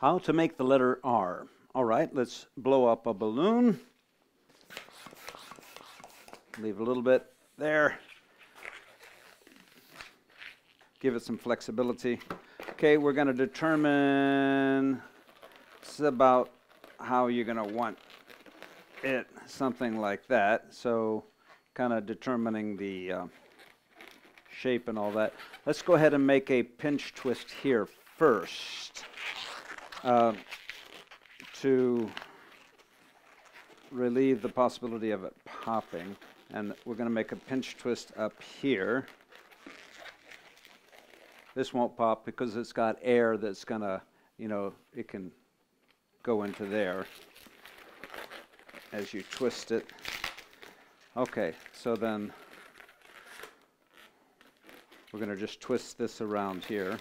How to make the letter R. All right, let's blow up a balloon. Leave a little bit there. Give it some flexibility. Okay, we're going to determine it's about how you're going to want it, something like that. So kind of determining the uh, shape and all that. Let's go ahead and make a pinch twist here first uh, to relieve the possibility of it popping. And we're going to make a pinch twist up here. This won't pop because it's got air that's going to, you know, it can go into there as you twist it. Okay, so then we're going to just twist this around here.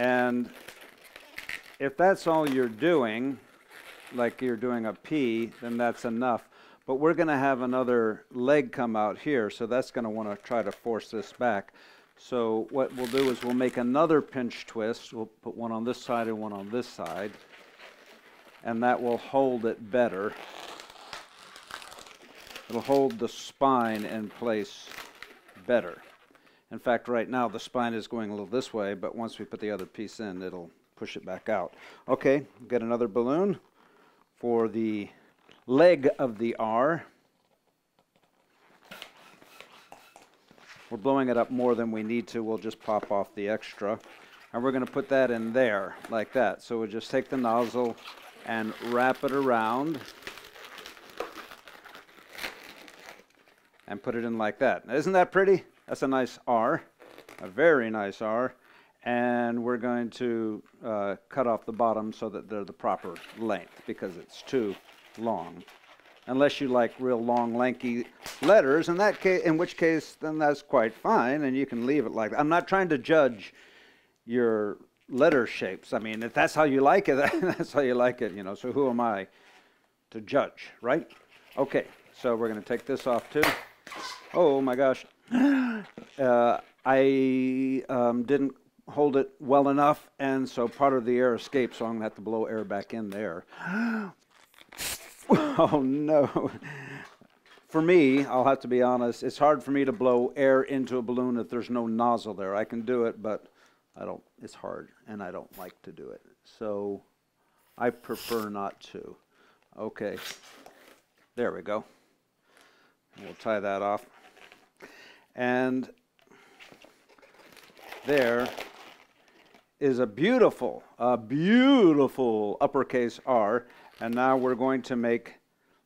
And if that's all you're doing, like you're doing a P, then that's enough. But we're going to have another leg come out here, so that's going to want to try to force this back. So what we'll do is we'll make another pinch twist. We'll put one on this side and one on this side. And that will hold it better. It'll hold the spine in place better. In fact, right now the spine is going a little this way, but once we put the other piece in, it'll push it back out. Okay, get another balloon for the leg of the R. We're blowing it up more than we need to. We'll just pop off the extra. And we're going to put that in there like that. So we'll just take the nozzle and wrap it around and put it in like that. Isn't that pretty? That's a nice R, a very nice R. And we're going to uh, cut off the bottom so that they're the proper length because it's too long unless you like real long, lanky letters. In that case, in which case, then that's quite fine, and you can leave it like that. I'm not trying to judge your letter shapes. I mean, if that's how you like it, that's how you like it, you know. So who am I to judge, right? Okay, so we're going to take this off too. Oh my gosh, uh, I um, didn't hold it well enough, and so part of the air escaped. So I'm going to have to blow air back in there. Oh, no. For me, I'll have to be honest, it's hard for me to blow air into a balloon if there's no nozzle there. I can do it, but I don't, it's hard, and I don't like to do it. So I prefer not to. Okay, there we go. We'll tie that off. And there is a beautiful, a beautiful uppercase R. And now we're going to make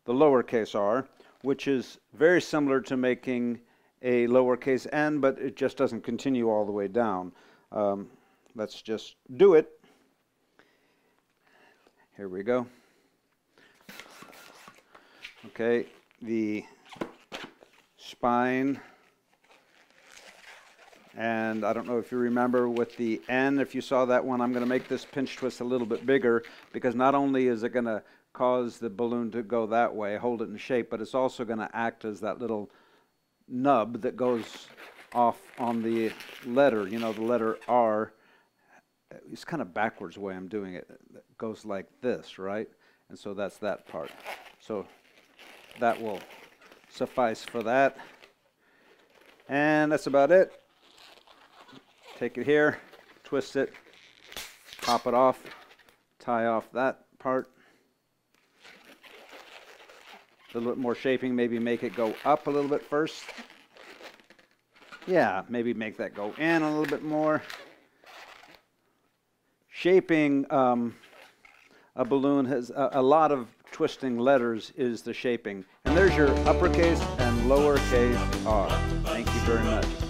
the lowercase r, which is very similar to making a lowercase n, but it just doesn't continue all the way down. Um, let's just do it. Here we go. Okay, the spine. And I don't know if you remember with the N, if you saw that one, I'm going to make this pinch twist a little bit bigger because not only is it going to cause the balloon to go that way, hold it in shape, but it's also going to act as that little nub that goes off on the letter, you know, the letter R. It's kind of backwards the way I'm doing it. It goes like this, right? And so that's that part. So that will suffice for that. And that's about it. Take it here, twist it, pop it off, tie off that part a little bit more shaping, maybe make it go up a little bit first. Yeah, maybe make that go in a little bit more. Shaping um, a balloon has a, a lot of twisting letters is the shaping. And there's your uppercase and lowercase r. Thank you very much.